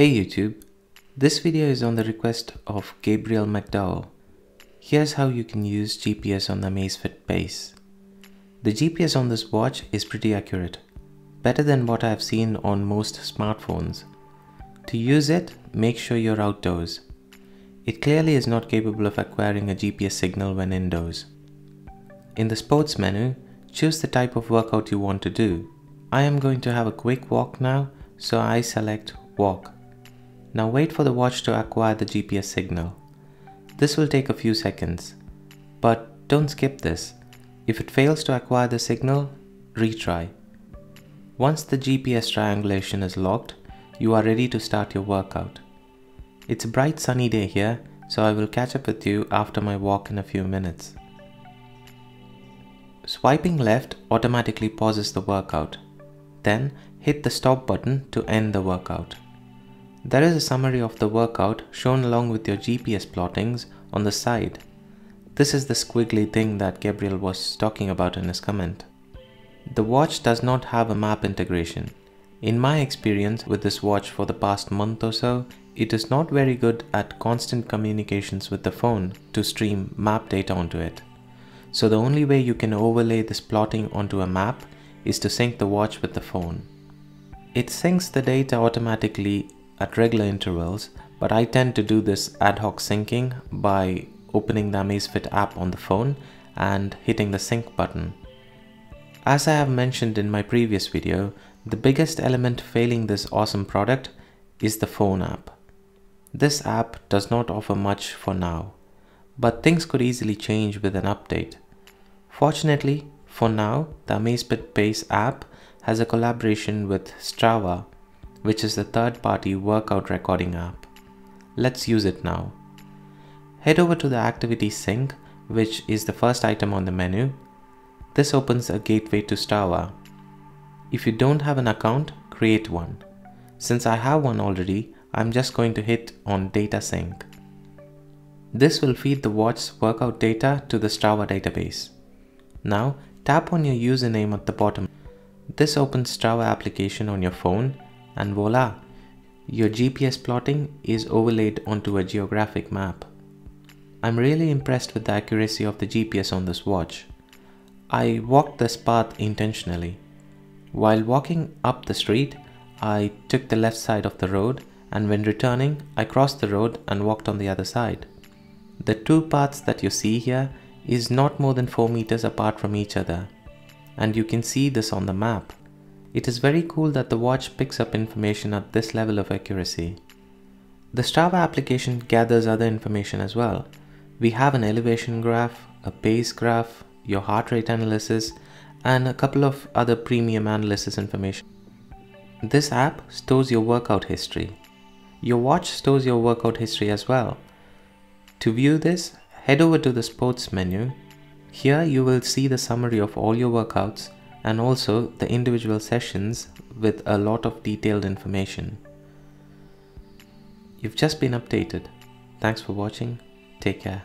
Hey YouTube, this video is on the request of Gabriel McDowell. Here's how you can use GPS on the Amazfit Pace. The GPS on this watch is pretty accurate, better than what I've seen on most smartphones. To use it, make sure you're outdoors. It clearly is not capable of acquiring a GPS signal when indoors. In the sports menu, choose the type of workout you want to do. I am going to have a quick walk now, so I select walk. Now wait for the watch to acquire the GPS signal. This will take a few seconds, but don't skip this. If it fails to acquire the signal, retry. Once the GPS triangulation is locked, you are ready to start your workout. It's a bright sunny day here, so I will catch up with you after my walk in a few minutes. Swiping left automatically pauses the workout. Then hit the stop button to end the workout. There is a summary of the workout shown along with your GPS plottings on the side. This is the squiggly thing that Gabriel was talking about in his comment. The watch does not have a map integration. In my experience with this watch for the past month or so, it is not very good at constant communications with the phone to stream map data onto it. So the only way you can overlay this plotting onto a map is to sync the watch with the phone. It syncs the data automatically at regular intervals, but I tend to do this ad hoc syncing by opening the Amazfit app on the phone and hitting the sync button. As I have mentioned in my previous video, the biggest element failing this awesome product is the phone app. This app does not offer much for now, but things could easily change with an update. Fortunately, for now, the Amazfit Pace app has a collaboration with Strava which is the third party workout recording app. Let's use it now. Head over to the activity sync, which is the first item on the menu. This opens a gateway to Strava. If you don't have an account, create one. Since I have one already, I'm just going to hit on data sync. This will feed the watch's workout data to the Strava database. Now tap on your username at the bottom. This opens Strava application on your phone and voila, your GPS plotting is overlaid onto a geographic map. I'm really impressed with the accuracy of the GPS on this watch. I walked this path intentionally. While walking up the street, I took the left side of the road and when returning, I crossed the road and walked on the other side. The two paths that you see here is not more than 4 meters apart from each other and you can see this on the map. It is very cool that the watch picks up information at this level of accuracy. The Strava application gathers other information as well. We have an elevation graph, a pace graph, your heart rate analysis, and a couple of other premium analysis information. This app stores your workout history. Your watch stores your workout history as well. To view this, head over to the sports menu. Here you will see the summary of all your workouts and also the individual sessions with a lot of detailed information. You've just been updated. Thanks for watching. Take care.